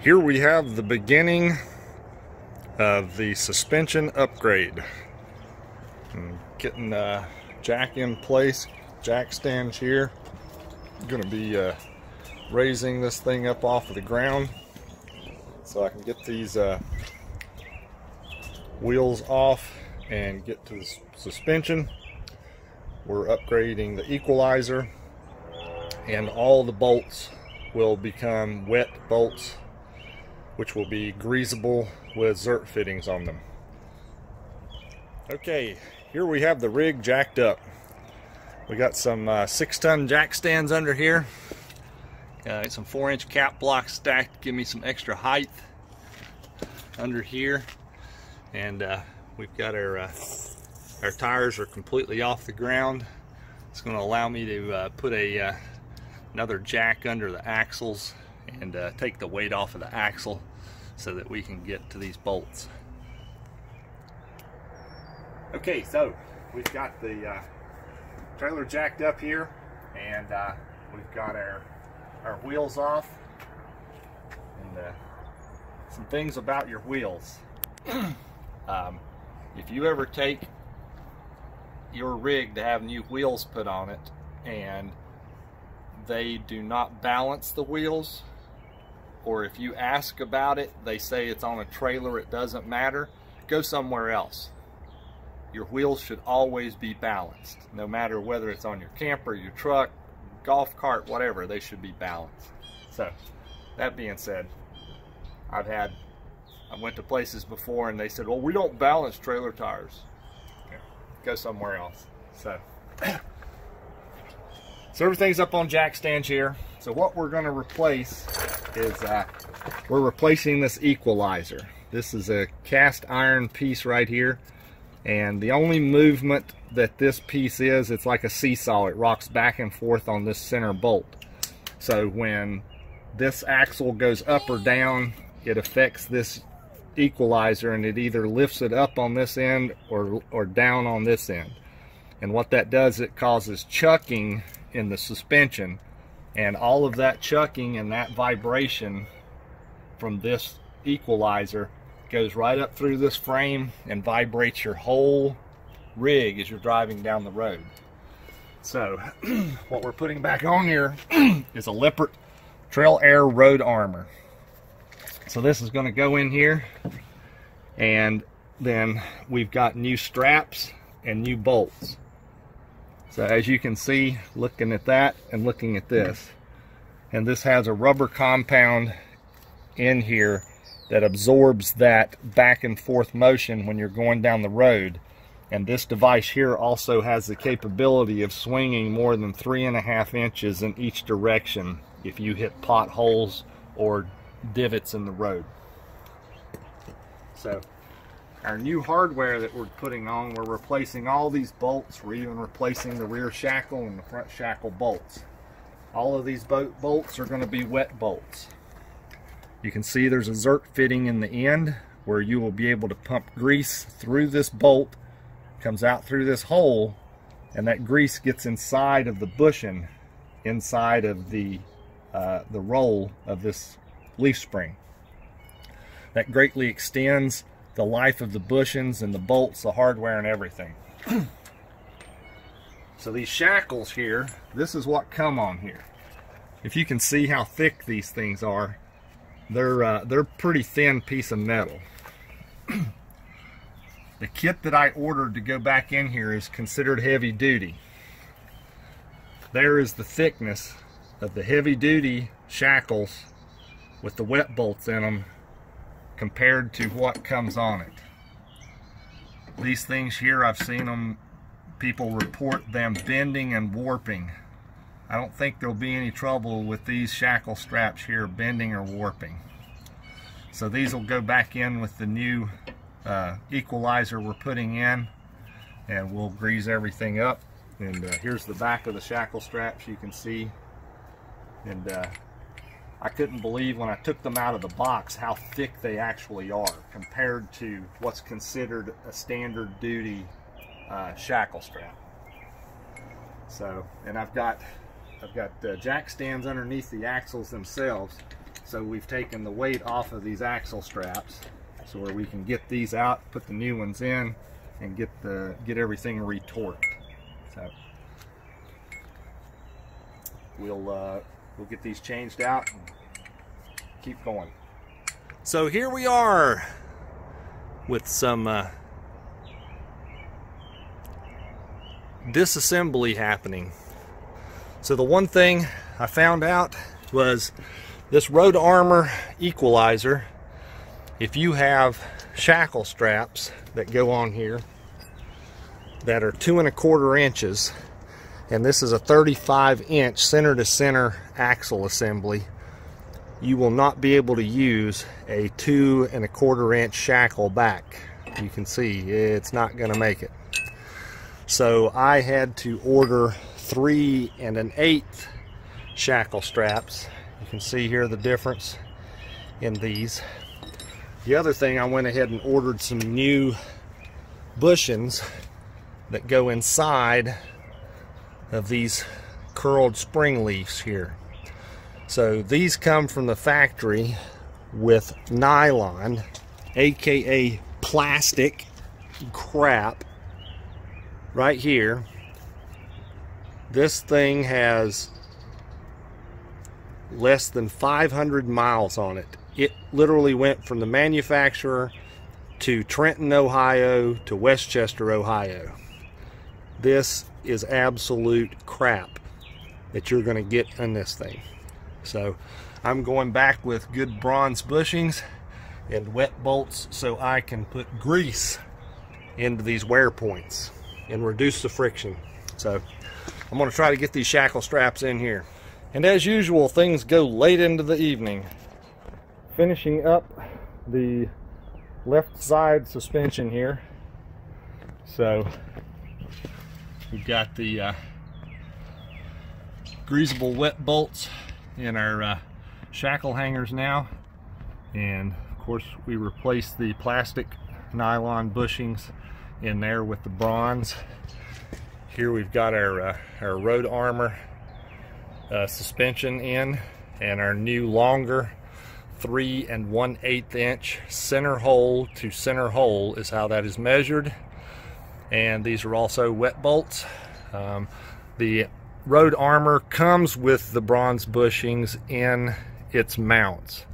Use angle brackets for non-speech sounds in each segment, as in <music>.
Here we have the beginning of the suspension upgrade. I'm getting the jack in place, jack stands here. going to be uh, raising this thing up off of the ground so I can get these uh, wheels off and get to the suspension. We're upgrading the equalizer and all the bolts will become wet bolts which will be greasable with Zerk fittings on them. Okay, here we have the rig jacked up. We got some uh, six ton jack stands under here. Uh, some four inch cap blocks stacked, to give me some extra height under here. And uh, we've got our, uh, our tires are completely off the ground. It's gonna allow me to uh, put a uh, another jack under the axles and uh, take the weight off of the axle so that we can get to these bolts. Okay, so we've got the uh, trailer jacked up here and uh, we've got our, our wheels off and uh, some things about your wheels. <clears throat> um, if you ever take your rig to have new wheels put on it and they do not balance the wheels or if you ask about it they say it's on a trailer it doesn't matter. Go somewhere else. Your wheels should always be balanced. No matter whether it's on your camper your truck golf cart whatever they should be balanced. So that being said I've had I went to places before and they said well we don't balance trailer tires. Go somewhere else. So <coughs> So everything's up on jack stands here. So what we're to replace is uh, we're replacing this equalizer. This is a cast iron piece right here. And the only movement that this piece is, it's like a seesaw. It rocks back and forth on this center bolt. So when this axle goes up or down, it affects this equalizer and it either lifts it up on this end or, or down on this end. And what that does, it causes chucking in the suspension and all of that chucking and that vibration from this equalizer goes right up through this frame and vibrates your whole rig as you're driving down the road. So <clears throat> what we're putting back on here <clears throat> is a Lippert Trail Air Road Armor. So this is going to go in here and then we've got new straps and new bolts. So as you can see, looking at that and looking at this, and this has a rubber compound in here that absorbs that back and forth motion when you're going down the road. And this device here also has the capability of swinging more than three and a half inches in each direction if you hit potholes or divots in the road. So our new hardware that we're putting on, we're replacing all these bolts. We're even replacing the rear shackle and the front shackle bolts. All of these bolts are going to be wet bolts. You can see there's a Zerk fitting in the end where you will be able to pump grease through this bolt, comes out through this hole, and that grease gets inside of the bushing, inside of the, uh, the roll of this leaf spring. That greatly extends the life of the bushings and the bolts, the hardware and everything. <clears throat> so these shackles here, this is what come on here. If you can see how thick these things are, they're, uh, they're pretty thin piece of metal. <clears throat> the kit that I ordered to go back in here is considered heavy duty. There is the thickness of the heavy duty shackles with the wet bolts in them compared to what comes on it. These things here, I've seen them, people report them bending and warping. I don't think there'll be any trouble with these shackle straps here bending or warping. So these will go back in with the new uh, equalizer we're putting in and we'll grease everything up. And uh, here's the back of the shackle straps you can see. And uh, I couldn't believe when I took them out of the box how thick they actually are compared to what's considered a standard duty uh, shackle strap. So, and I've got I've got uh, jack stands underneath the axles themselves. So we've taken the weight off of these axle straps so where we can get these out, put the new ones in, and get the get everything retorqued. So we'll uh, we'll get these changed out and keep going. So here we are with some uh, disassembly happening. So the one thing I found out was this Road Armor equalizer, if you have shackle straps that go on here that are two and a quarter inches, and this is a 35 inch center to center axle assembly, you will not be able to use a two and a quarter inch shackle back. You can see it's not going to make it. So I had to order three and an eighth shackle straps. You can see here the difference in these. The other thing I went ahead and ordered some new bushings that go inside of these curled spring leaves here. So these come from the factory with nylon, aka plastic crap, right here. This thing has less than 500 miles on it. It literally went from the manufacturer to Trenton, Ohio to Westchester, Ohio. This is absolute crap that you're going to get in this thing. So I'm going back with good bronze bushings and wet bolts so I can put grease into these wear points and reduce the friction. So I'm going to try to get these shackle straps in here. And as usual, things go late into the evening. Finishing up the left side suspension here. So we've got the uh, greasable wet bolts in our uh, shackle hangers now. And of course we replaced the plastic nylon bushings in there with the bronze. Here we've got our, uh, our road armor uh, suspension in and our new longer three and one eighth inch center hole to center hole is how that is measured and these are also wet bolts. Um, the road armor comes with the bronze bushings in its mounts.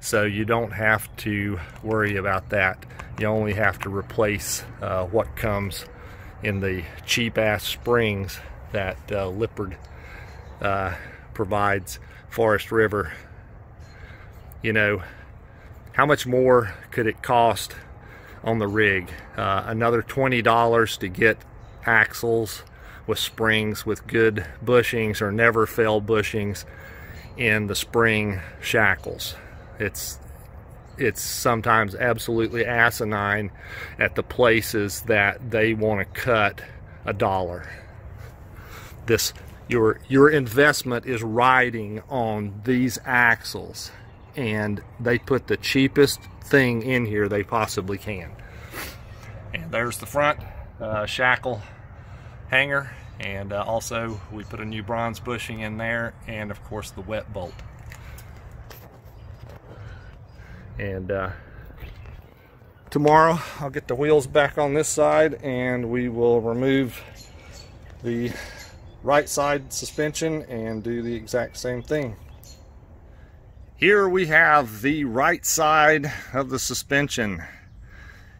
So you don't have to worry about that. You only have to replace uh, what comes in the cheap ass springs that uh, Lippert uh, provides. Forest River you know how much more could it cost on the rig. Uh, another $20 to get axles with springs with good bushings or never fail bushings in the spring shackles. It's it's sometimes absolutely asinine at the places that they want to cut a dollar. This your your investment is riding on these axles and they put the cheapest thing in here they possibly can and there's the front uh, shackle hanger and uh, also we put a new bronze bushing in there and of course the wet bolt and uh, tomorrow I'll get the wheels back on this side and we will remove the right side suspension and do the exact same thing. Here we have the right side of the suspension.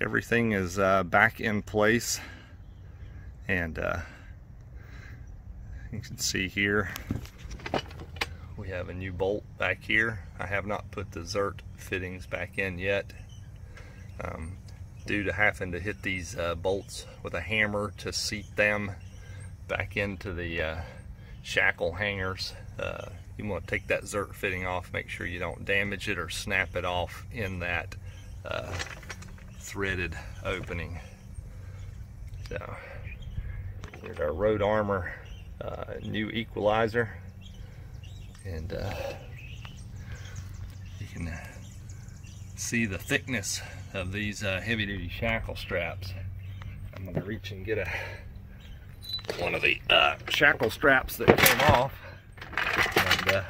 Everything is uh, back in place and uh, you can see here we have a new bolt back here. I have not put the Zerk fittings back in yet um, due to having to hit these uh, bolts with a hammer to seat them back into the uh, shackle hangers. Uh, you want to take that Zerk fitting off, make sure you don't damage it or snap it off in that uh, threaded opening. So here's our road armor uh, new equalizer and uh, you can uh, see the thickness of these uh, heavy duty shackle straps. I'm to reach and get a one of the uh, shackle straps that came off and uh,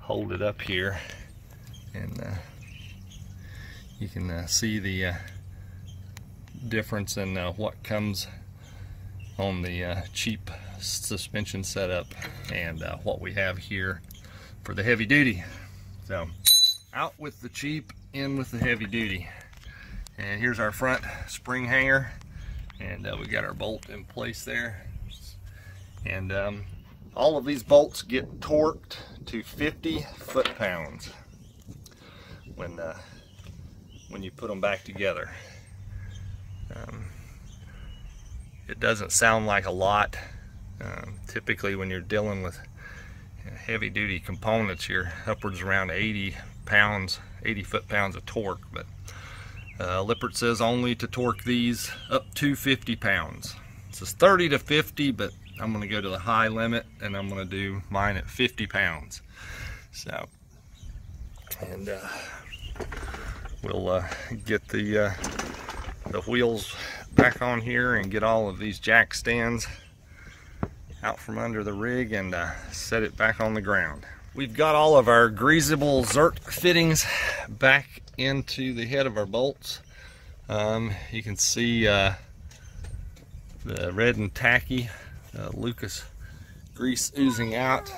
hold it up here and uh, you can uh, see the uh, difference in uh, what comes on the uh, cheap suspension setup and uh, what we have here for the heavy duty. So out with the cheap, in with the heavy duty. And here's our front spring hanger and we got our bolt in place there. And um, all of these bolts get torqued to 50 foot-pounds when uh, when you put them back together. Um, it doesn't sound like a lot. Um, typically when you're dealing with heavy duty components you're upwards around 80 pounds 80 foot-pounds of torque but uh, Lippert says only to torque these up to 50 pounds. It says 30 to 50 but I'm going to go to the high limit and I'm going to do mine at 50 pounds. So, and uh, we'll uh, get the, uh, the wheels back on here and get all of these jack stands out from under the rig and uh, set it back on the ground. We've got all of our greasable Zerk fittings back into the head of our bolts. Um, you can see uh, the red and tacky uh, Lucas grease oozing out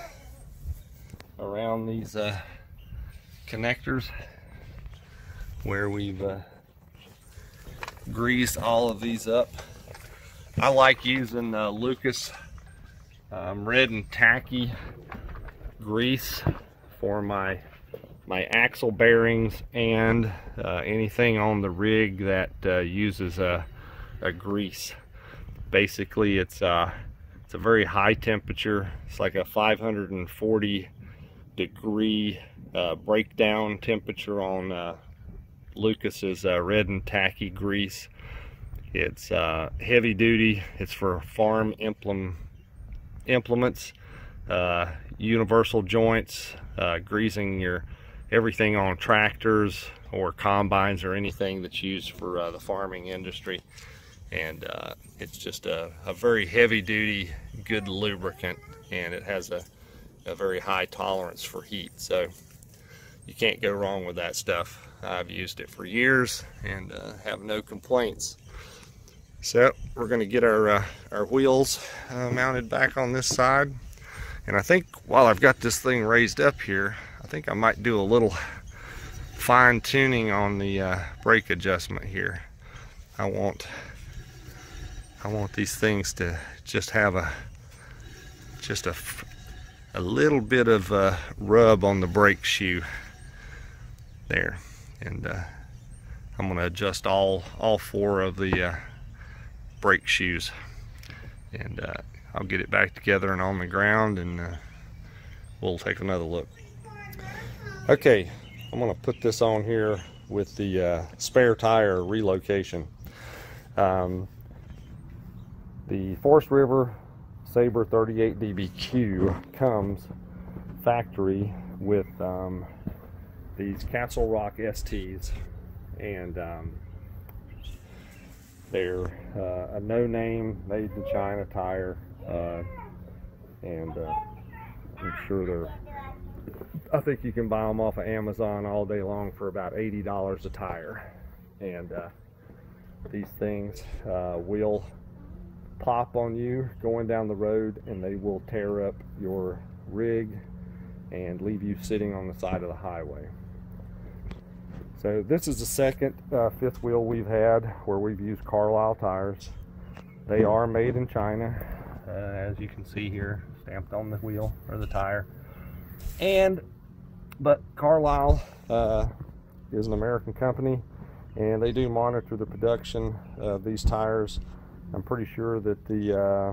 around these uh, connectors where we've uh, greased all of these up. I like using uh, Lucas um, red and tacky grease for my my axle bearings and uh, anything on the rig that uh, uses a, a grease. Basically, it's uh, it's a very high temperature. It's like a 540 degree uh, breakdown temperature on uh, Lucas's uh, red and tacky grease. It's uh, heavy duty. It's for farm implement, implements, uh, universal joints, uh, greasing your everything on tractors or combines or anything that's used for the farming industry and uh, it's just a, a, very heavy duty good lubricant and it has a, a, very high tolerance for heat so you can't go wrong with that stuff. I've used it for years and uh, have no complaints. So we're going to get our uh, our wheels uh, mounted back on this side. And I think while I've got this thing raised up here I think I might do a little fine tuning on the uh, brake adjustment here. I want I want these things to just have a just a, a little bit of uh, rub on the brake shoe there. And uh, I'm going to adjust all all four of the uh, brake shoes. And uh, I'll get it back together and on the ground and uh, we'll take another look. Okay I'm to put this on here with the uh, spare tire relocation. Um, the Forest River Sabre 38 DBQ comes factory with um, these Castle Rock STs and um, they're uh, a no-name made in China tire uh, and uh, I'm sure they're I think you can buy them off of Amazon all day long for about $80 a tire and uh, these things uh, will pop on you going down the road and they will tear up your rig and leave you sitting on the side of the highway. So this is the second uh, fifth wheel we've had where we've used Carlisle tires. They are made in China, uh, as you can see here, stamped on the wheel or the tire. And, but Carlisle uh, is an American company and they do monitor the production of these tires I'm pretty sure that the uh,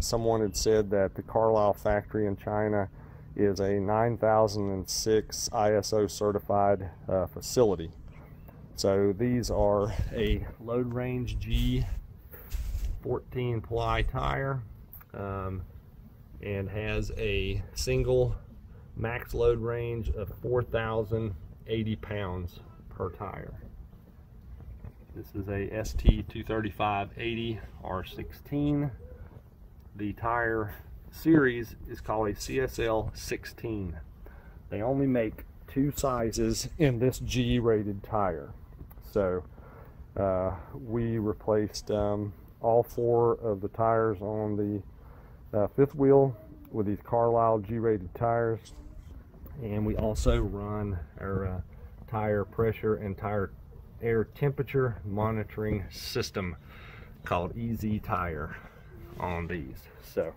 someone had said that the Carlisle factory in China is a 9006 ISO certified uh, facility. So these are a load range G 14 ply tire um, and has a single max load range of 4,080 pounds per tire. This is a ST235-80 R16. The tire series is called a CSL 16. they only make two sizes in this G rated tire. So uh, we replaced um, all four of the tires on the uh, fifth wheel with these Carlisle G rated tires. And we also run our uh, tire pressure and tire air temperature monitoring system called EZ Tire on these. So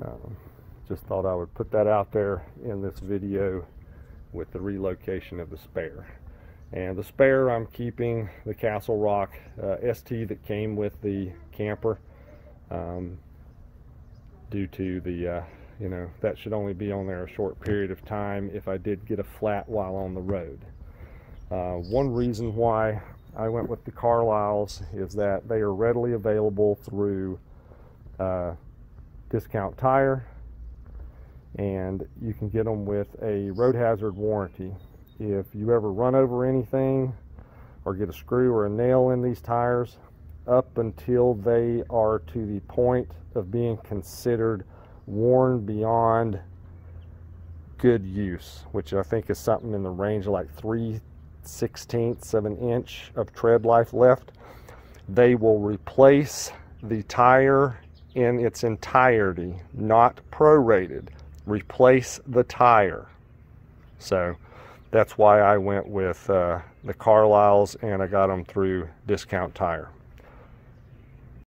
um, just thought I would put that out there in this video with the relocation of the spare. And the spare I'm keeping the Castle Rock uh, ST that came with the camper um, due to the, uh, you know, that should only be on there a short period of time if I did get a flat while on the road. Uh, one reason why I went with the Carlisles is that they are readily available through uh, Discount Tire and you can get them with a road hazard warranty. If you ever run over anything or get a screw or a nail in these tires, up until they are to the point of being considered worn beyond good use, which I think is something in the range of like 3 sixteenths of an inch of tread life left, they will replace the tire in its entirety, not prorated replace the tire. So that's why I went with uh, the Carlisles and I got them through Discount Tire.